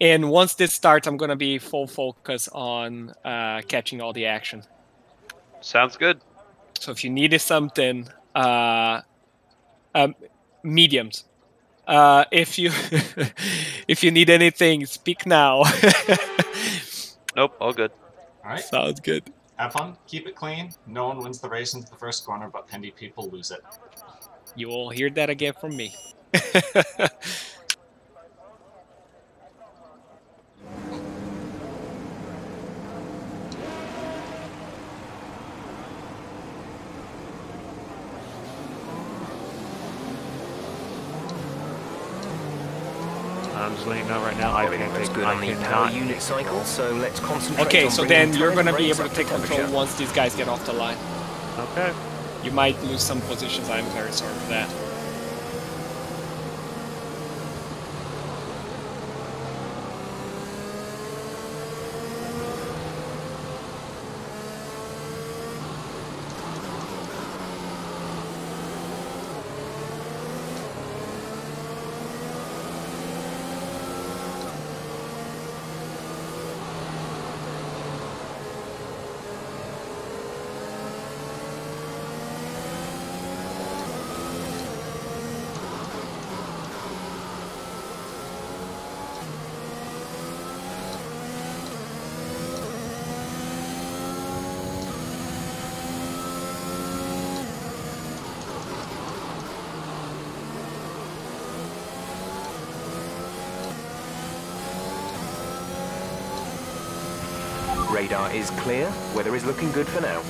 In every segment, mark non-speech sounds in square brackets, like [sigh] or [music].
and once this starts, I'm gonna be full focus on uh, catching all the action. Sounds good. So if you needed something, uh, um, mediums. Uh, if you [laughs] if you need anything, speak now. [laughs] nope, all good. All right. Sounds good. Have fun. Keep it clean. No one wins the race into the first corner, but Pendy people lose it. You will hear that again from me. [laughs] I'm just letting you know right now. I Everything can't take. good I on the power unit cycle, so let's concentrate Okay, on so then you're gonna be able to take control once these guys get off the line. Okay. You might lose some positions. I'm very sorry for that. Radar is clear. Weather is looking good for now.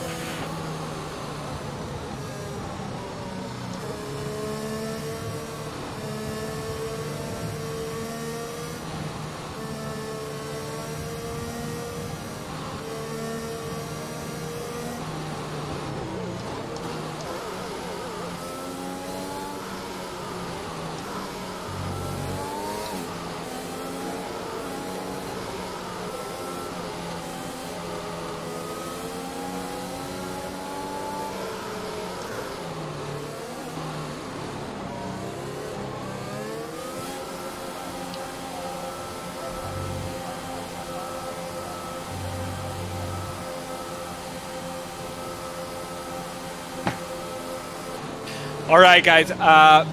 All right, guys. Uh,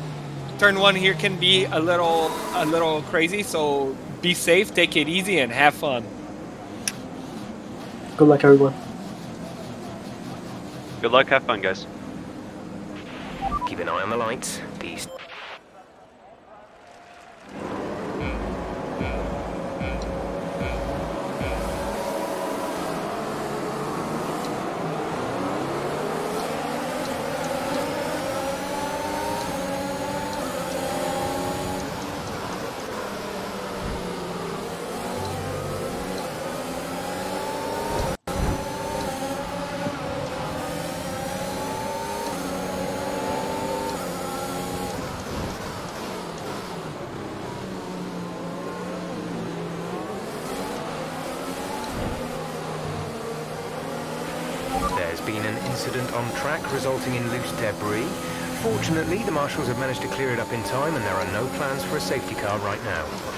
turn one here can be a little a little crazy, so be safe, take it easy, and have fun. Good luck, everyone. Good luck. Have fun, guys. Keep an eye on the lights. These been an incident on track resulting in loose debris. Fortunately, the marshals have managed to clear it up in time and there are no plans for a safety car right now.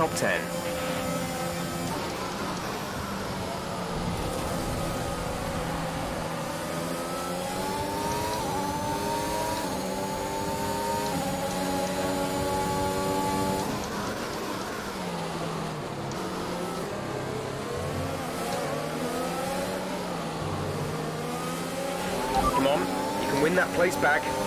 top 10. Come on, you can win that place back.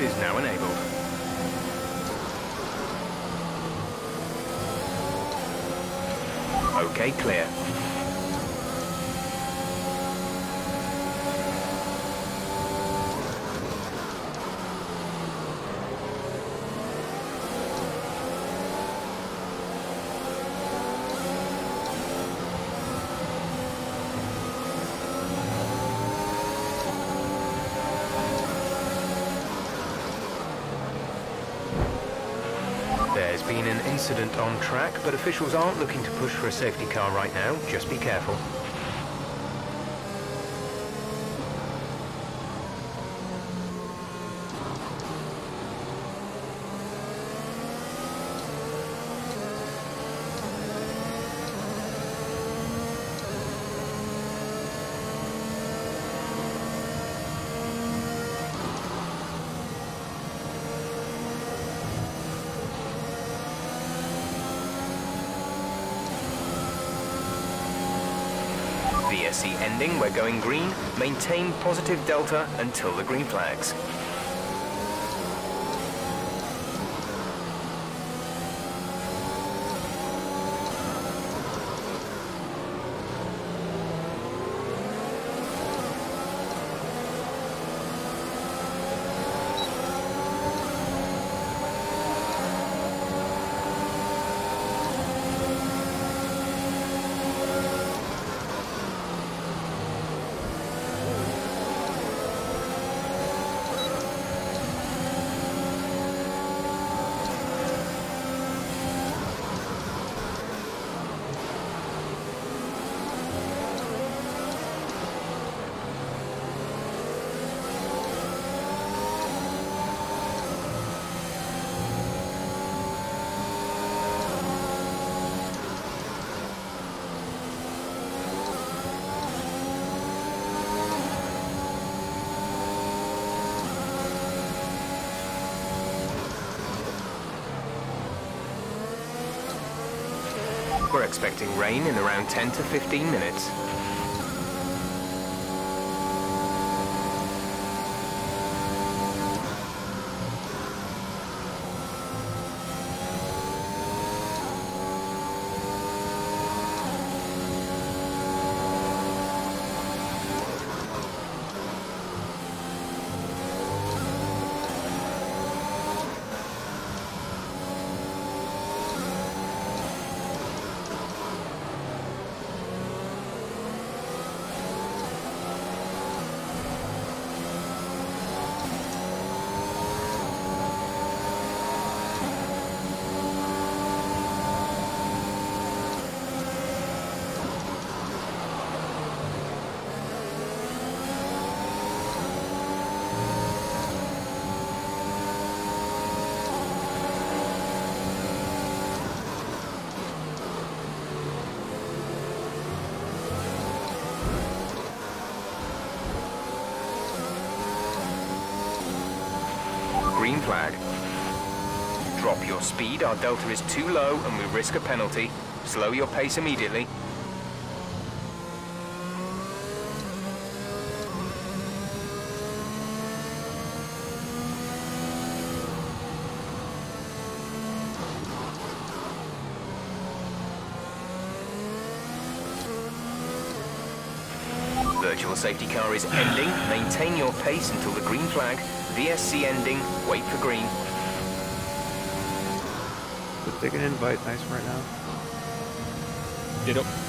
is now an 8. Incident on track, but officials aren't looking to push for a safety car right now. Just be careful. Ending, we're going green. Maintain positive delta until the green flags. We're expecting rain in around 10 to 15 minutes. Green flag. Drop your speed, our delta is too low and we risk a penalty. Slow your pace immediately. Virtual safety car is ending. Maintain your pace until the green flag. VSC ending. Wait for green. The an invite, nice right now. Ditto.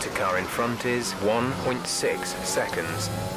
To car in front is 1.6 seconds.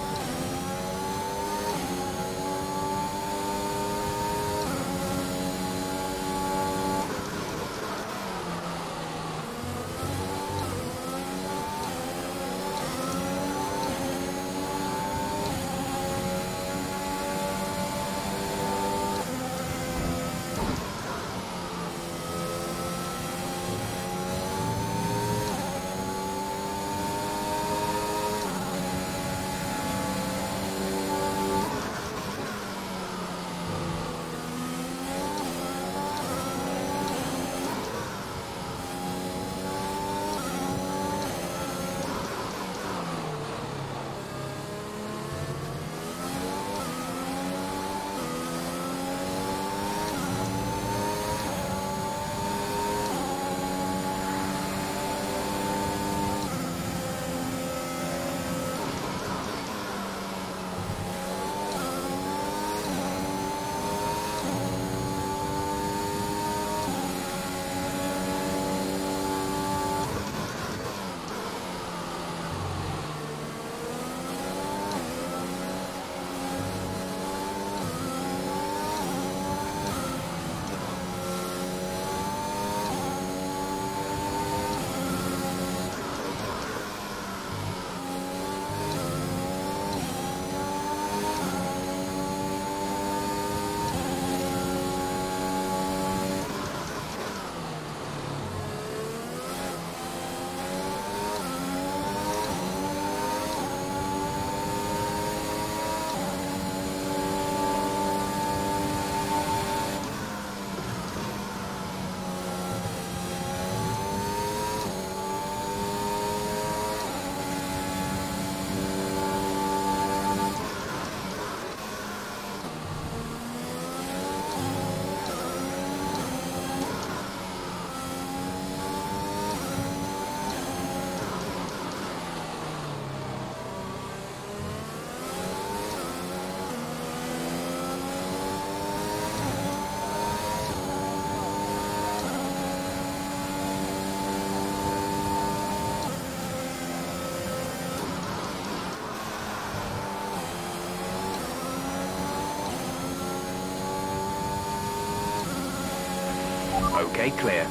Okay, clear.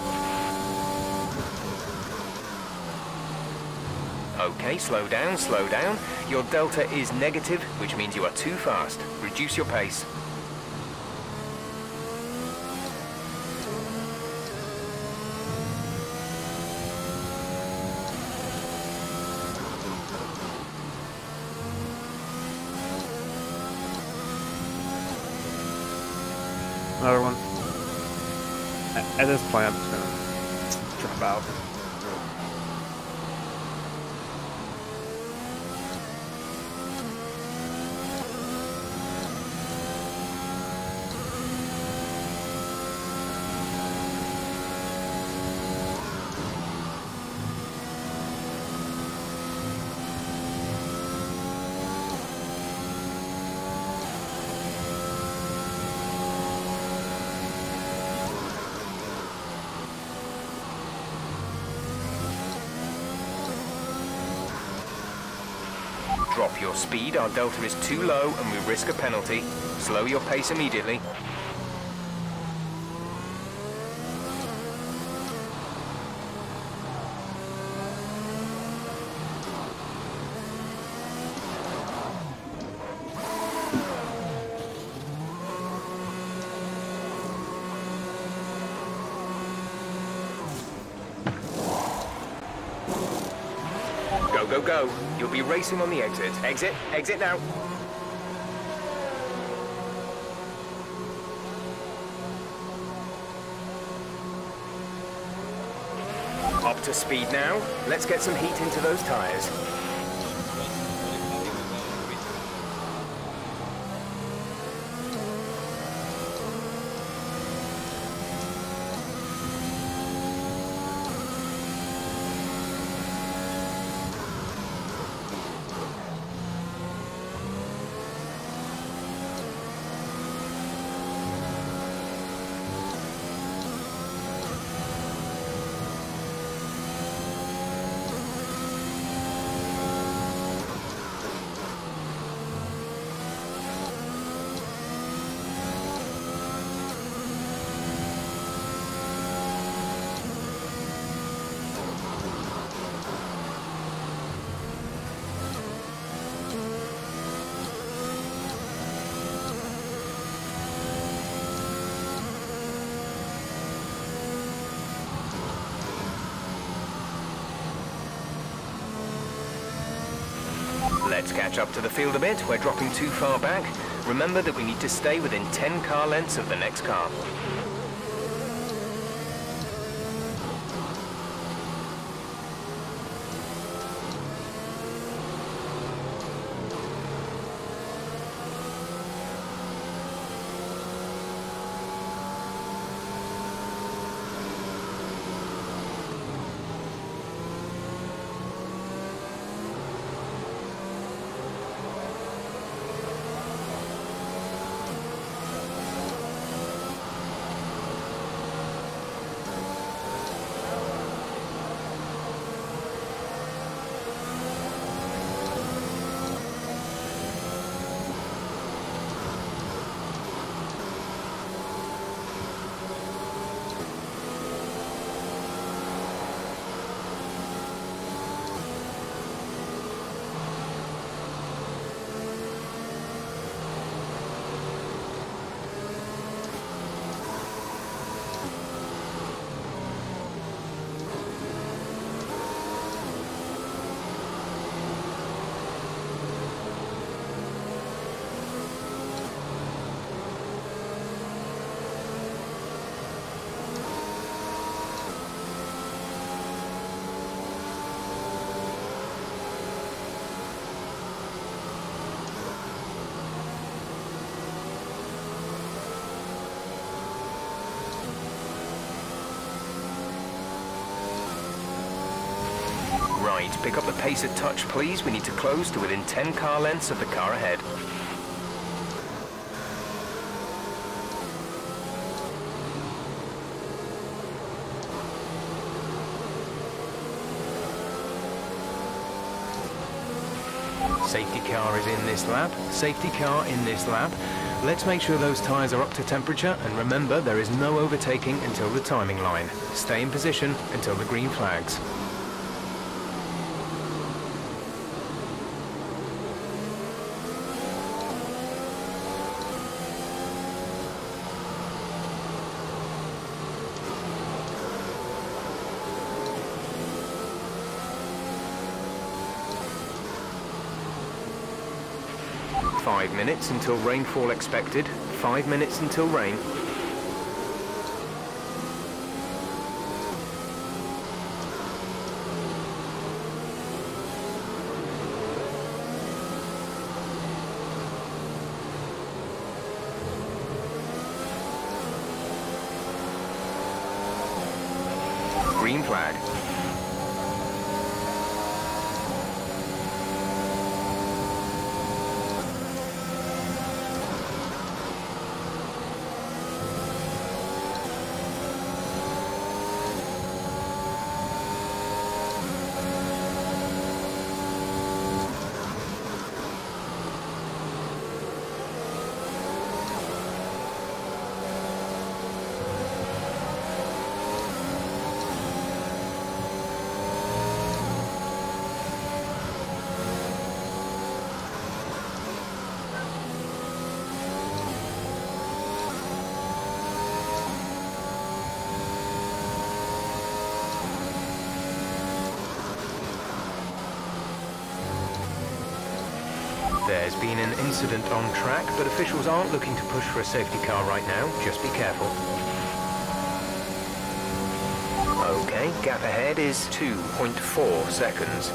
Okay, slow down, slow down. Your delta is negative, which means you are too fast. Reduce your pace. Another one. At, at this point, our delta is too low and we risk a penalty. Slow your pace immediately. Go, go, go. You'll be racing on the exit. Exit, exit now. Up to speed now. Let's get some heat into those tyres. Let's catch up to the field a bit. We're dropping too far back. Remember that we need to stay within 10 car lengths of the next car. Right, pick up the pace a touch, please. We need to close to within 10 car lengths of the car ahead. Safety car is in this lap. Safety car in this lap. Let's make sure those tyres are up to temperature and remember there is no overtaking until the timing line. Stay in position until the green flags. Five minutes until rainfall expected. Five minutes until rain. Incident on track, but officials aren't looking to push for a safety car right now. Just be careful. Okay, gap ahead is 2.4 seconds.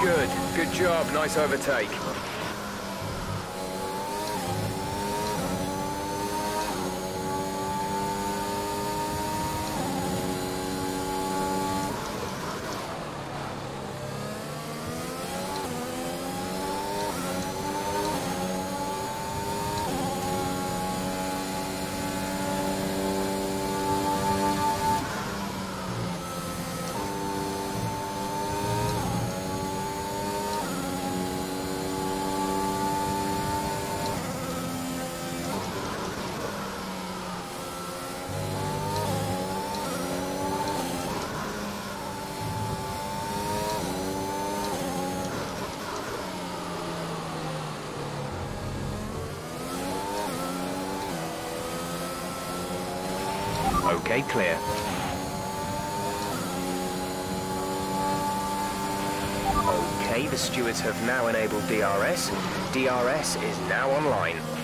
Good. Good job. Nice overtake. Okay, clear. Okay, the stewards have now enabled DRS. DRS is now online.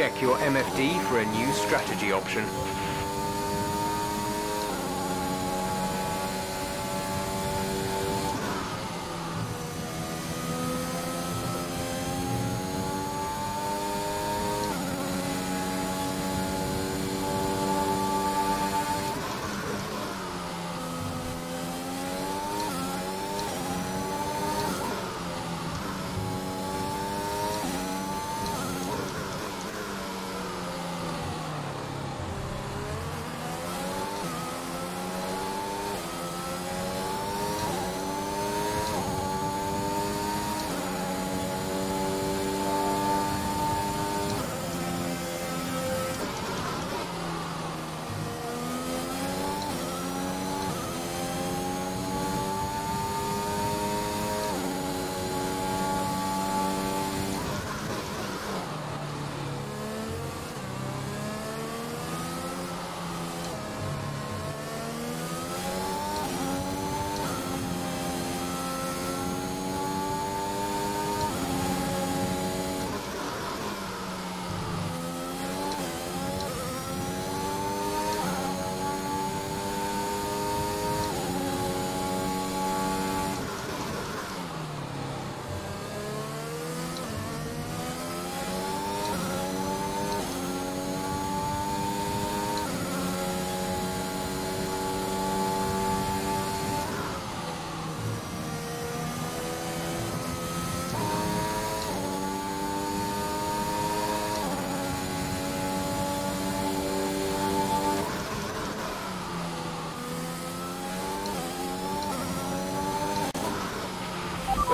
Check your MFD for a new strategy option.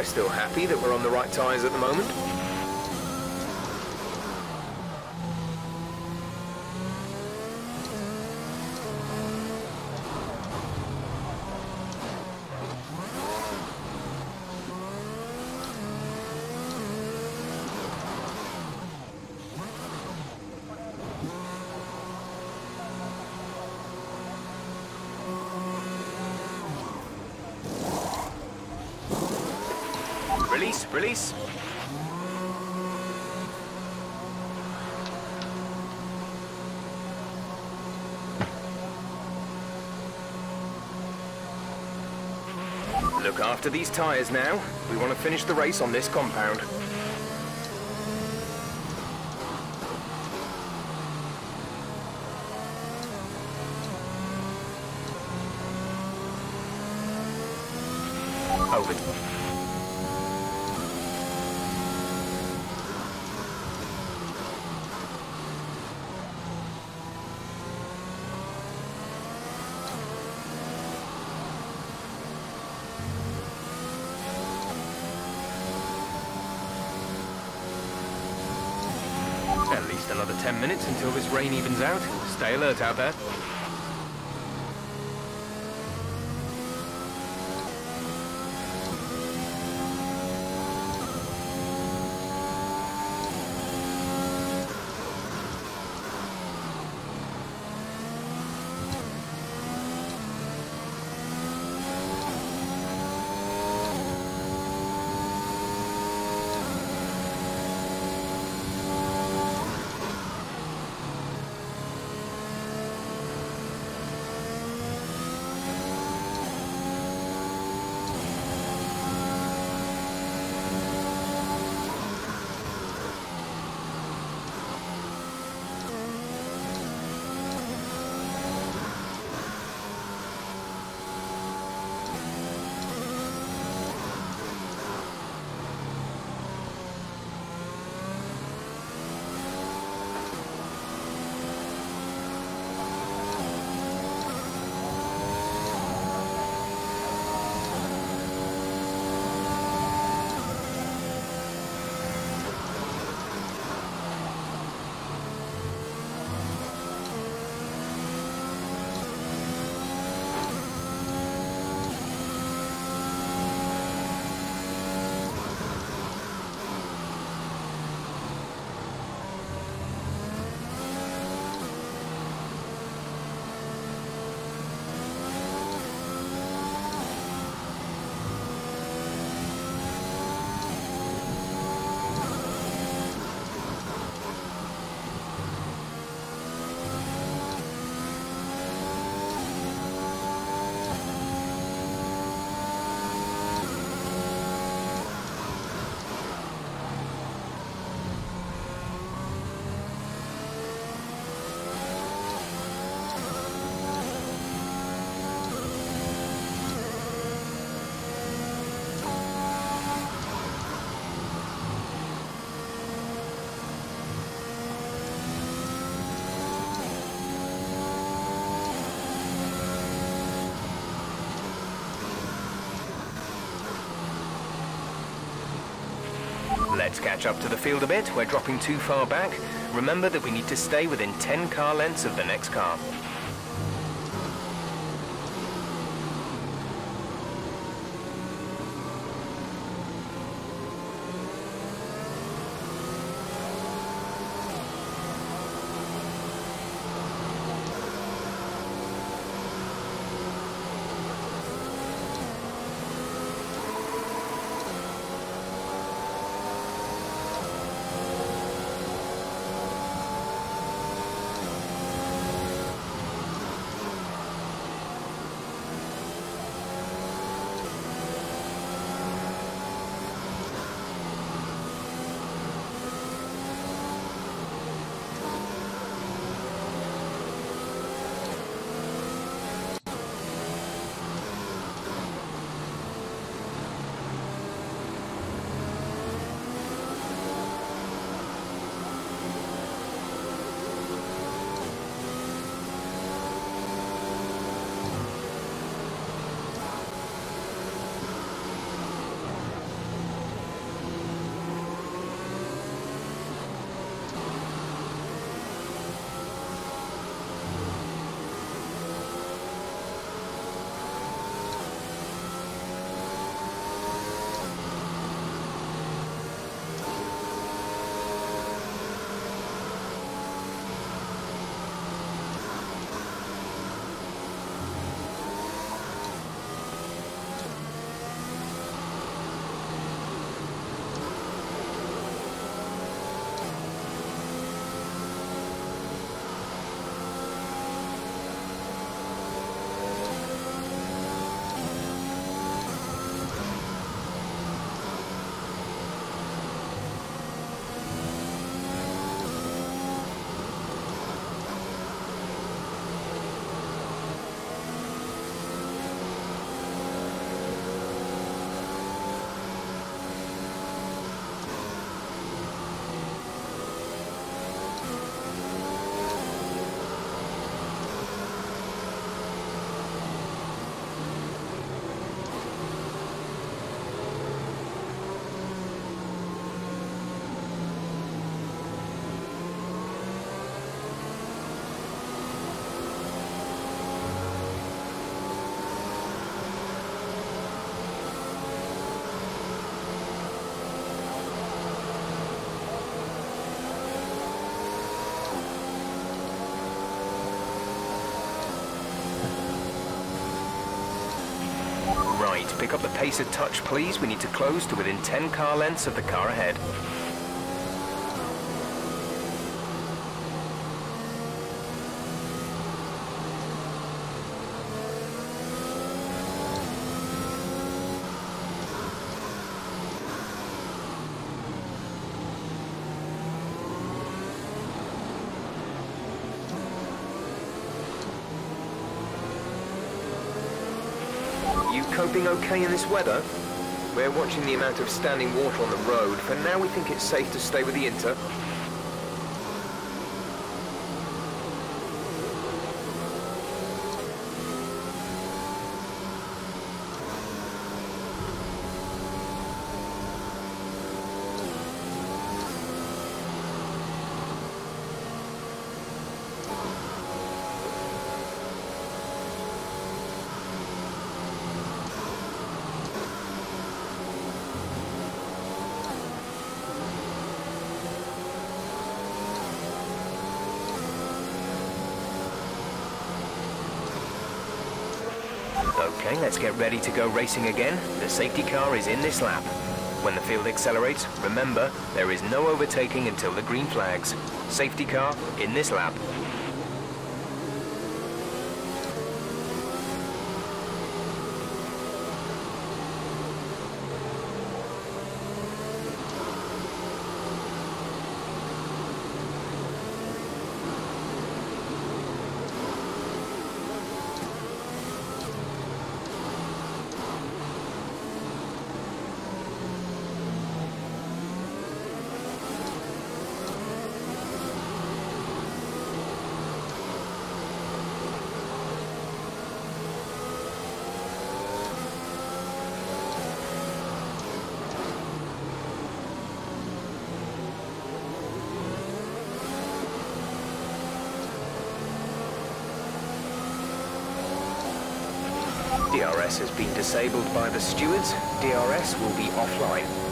Still happy that we're on the right tyres at the moment. After these tyres now. We want to finish the race on this compound. Over. At least another 10 minutes until this rain evens out. Stay alert out there. Catch up to the field a bit. We're dropping too far back. Remember that we need to stay within 10 car lengths of the next car. Right. Pick up the pace a touch, please. We need to close to within 10 car lengths of the car ahead. Coping okay in this weather? We're watching the amount of standing water on the road. For now, we think it's safe to stay with the Inter. Okay, let's ready to go racing again. The safety car is in this lap. When the field accelerates, remember, there is no overtaking until the green flags. Safety car in this lap. DRS has been disabled by the stewards. DRS will be offline.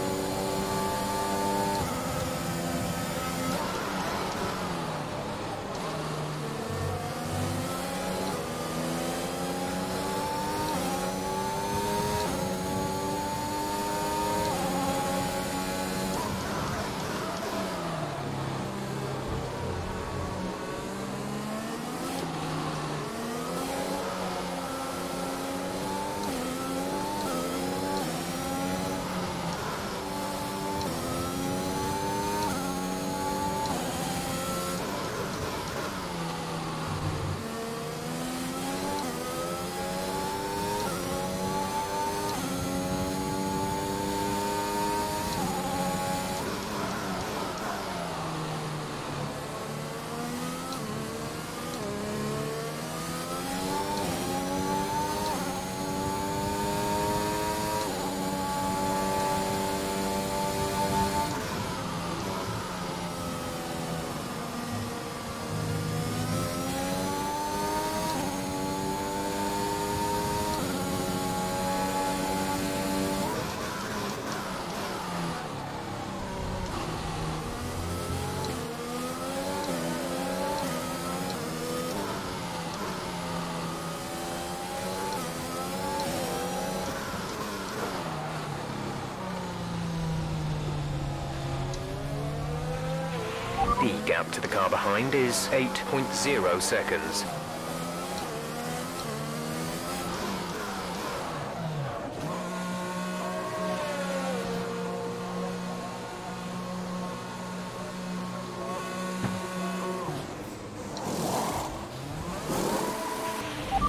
The gap to the car behind is 8.0 seconds.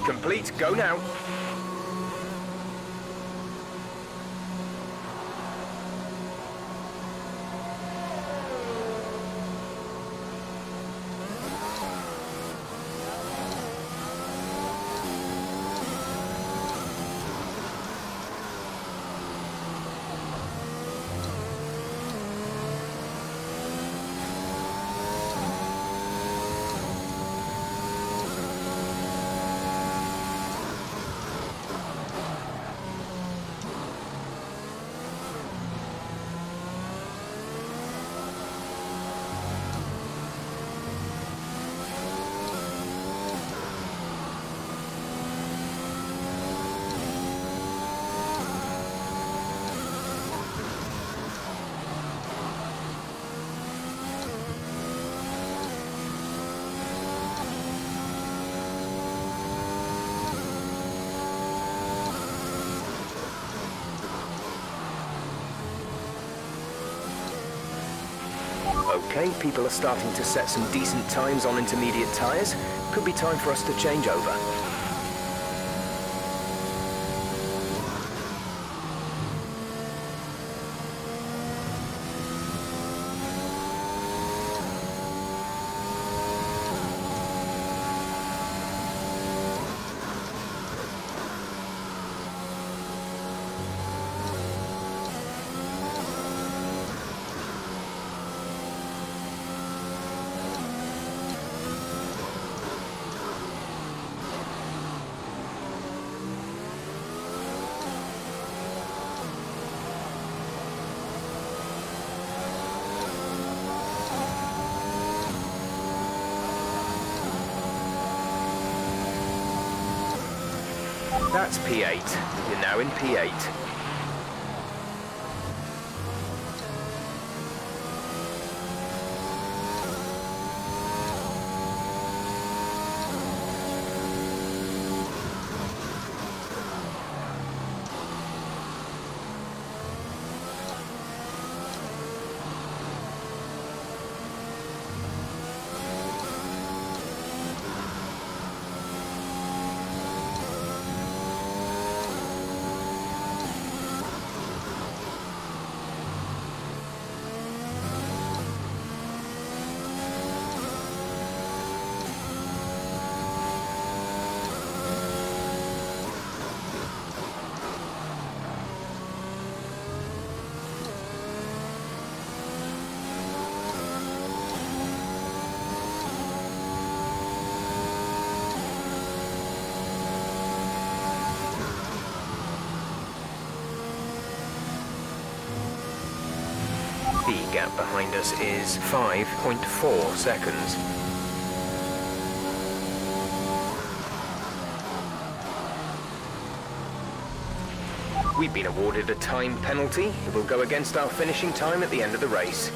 Complete, go now. Okay, people are starting to set some decent times on intermediate tyres. Could be time for us to change over. 28. Gap behind us is 5.4 seconds. We've been awarded a time penalty. It will go against our finishing time at the end of the race.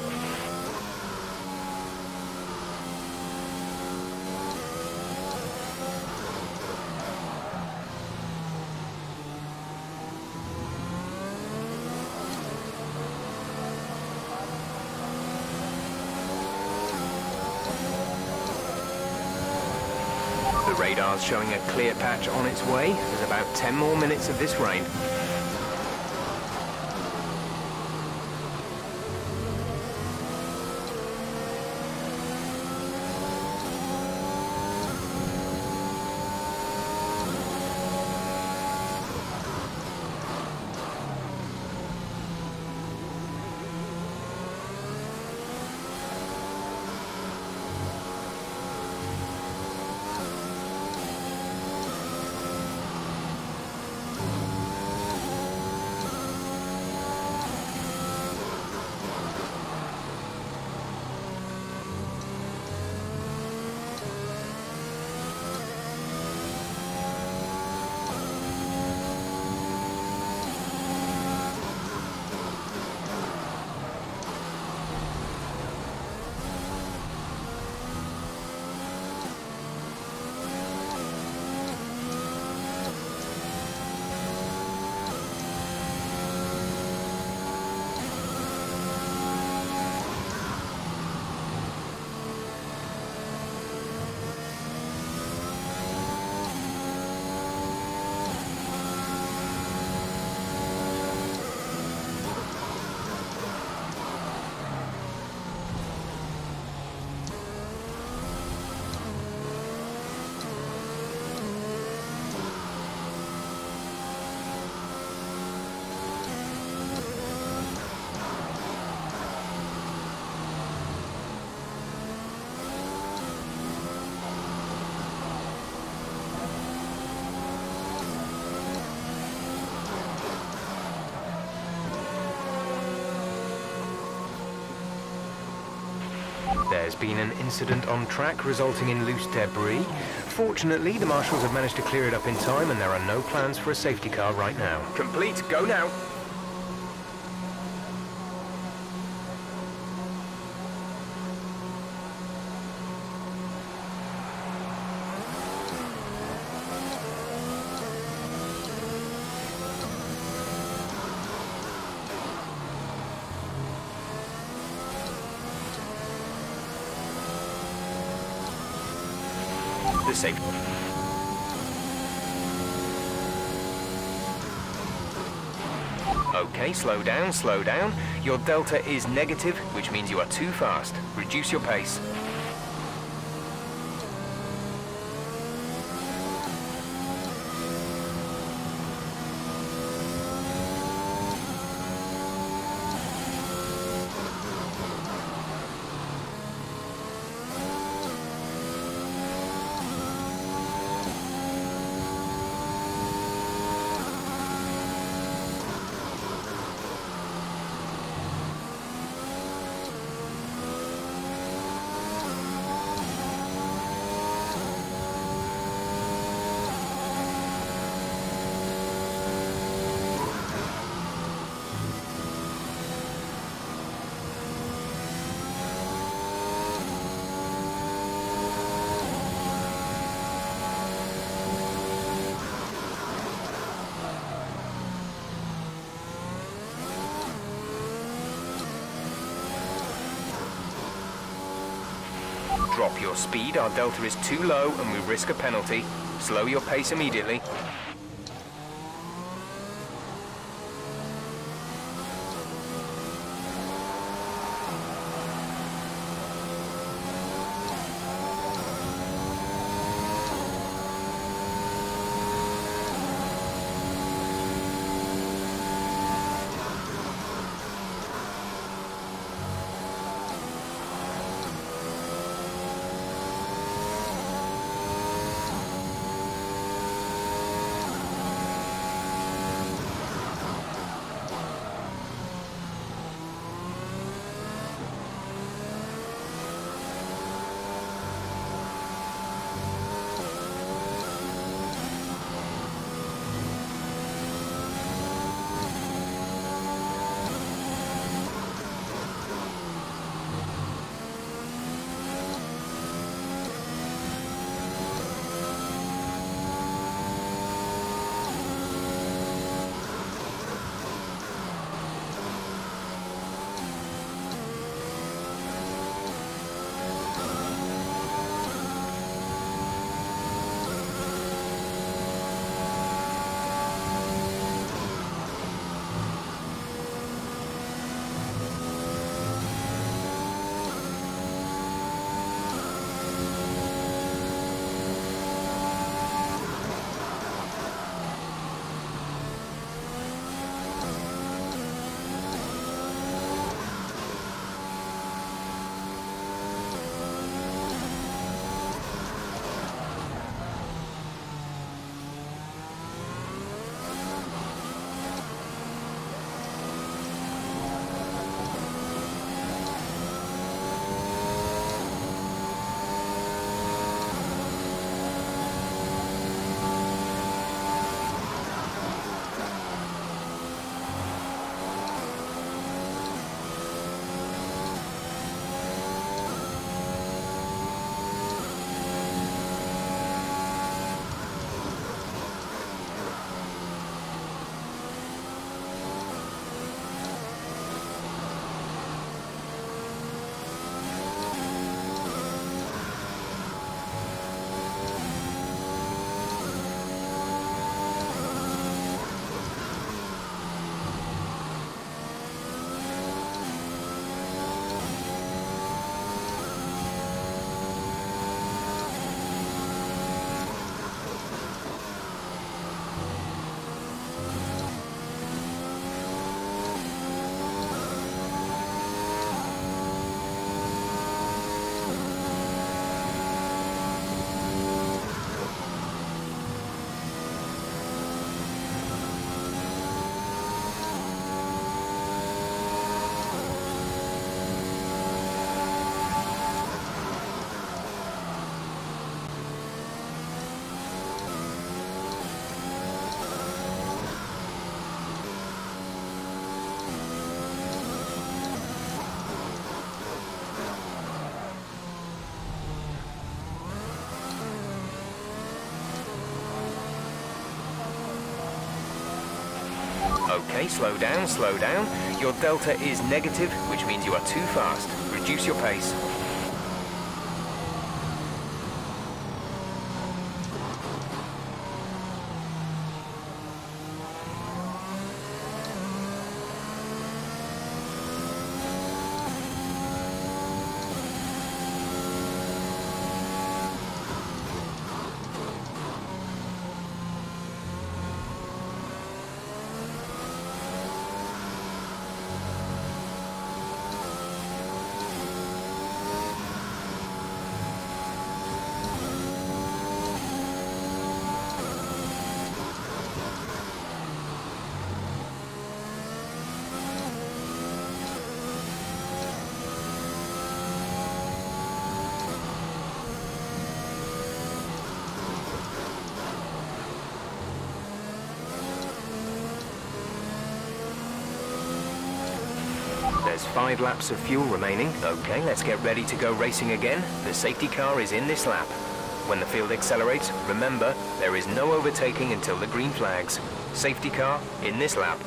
Showing a clear patch on its way. There's about 10 more minutes of this rain. There's been an incident on track resulting in loose debris. Fortunately, the marshals have managed to clear it up in time and there are no plans for a safety car right now. Complete, go now. The. Okay, slow down, slow down. Your delta is negative, which means you are too fast. Reduce your pace. Drop your speed, our delta is too low and we risk a penalty. Slow your pace immediately. Okay, slow down, slow down. Your delta is negative, which means you are too fast. Reduce your pace. Five laps of fuel remaining. Okay, let's get ready to go racing again. The safety car is in this lap. When the field accelerates, remember, there is no overtaking until the green flags. Safety car in this lap.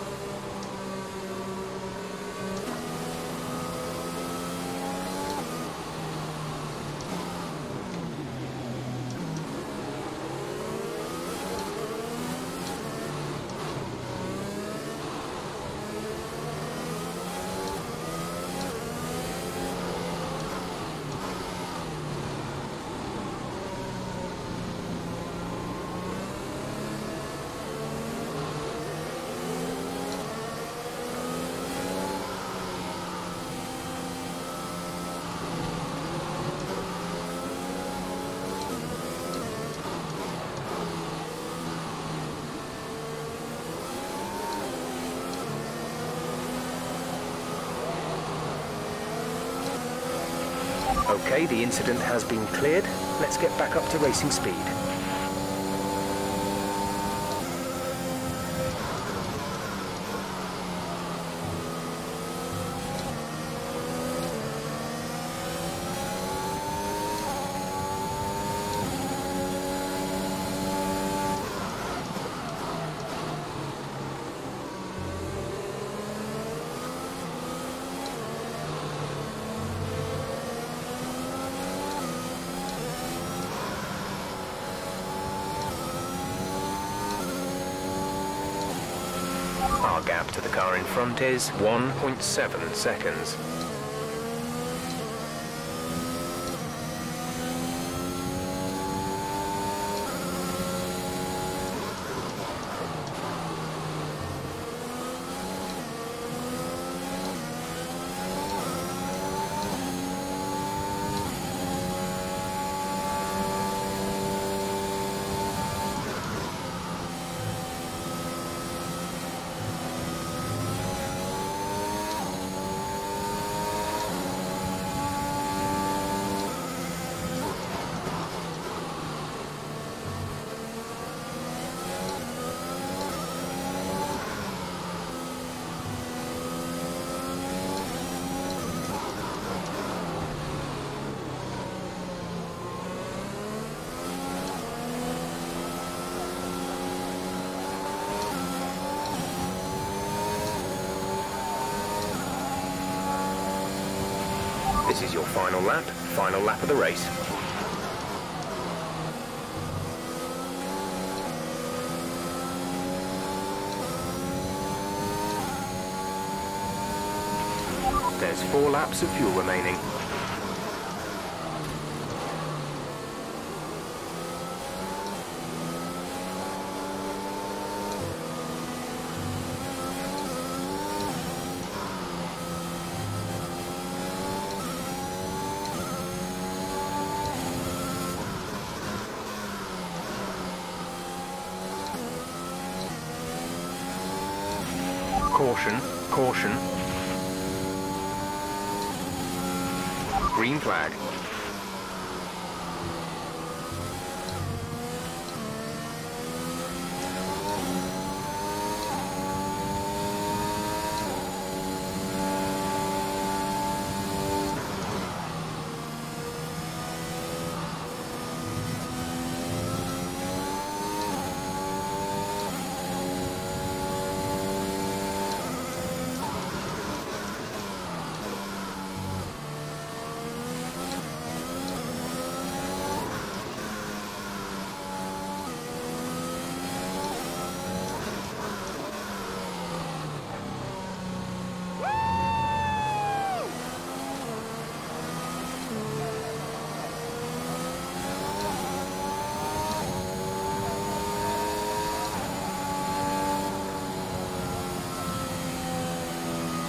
Okay, the incident has been cleared. Let's get back up to racing speed. Our gap to the car in front is 1.7 seconds. Is your final lap, final lap of the race. There's four laps of fuel remaining. Flag.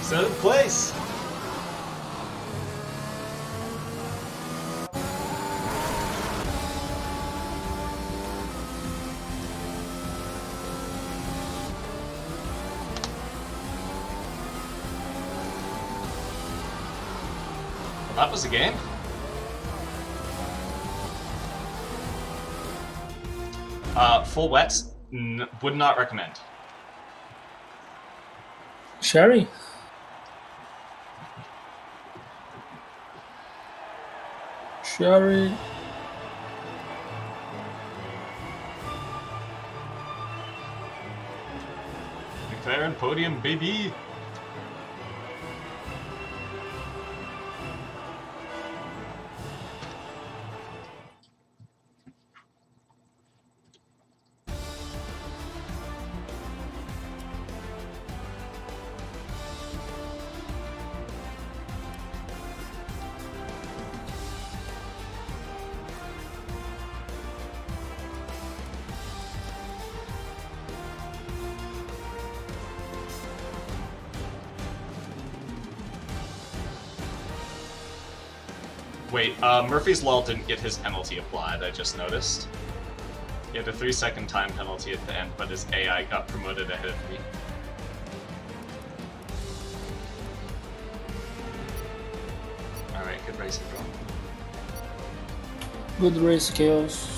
Seventh place. Well, that was a game. Uh, full wets, would not recommend. Sherry. Sherry. McLaren podium, baby. Uh, Murphy's Law didn't get his penalty applied, I just noticed. He had a three second time penalty at the end, but his AI got promoted ahead of me. Alright, good racing, bro. Good race, Chaos.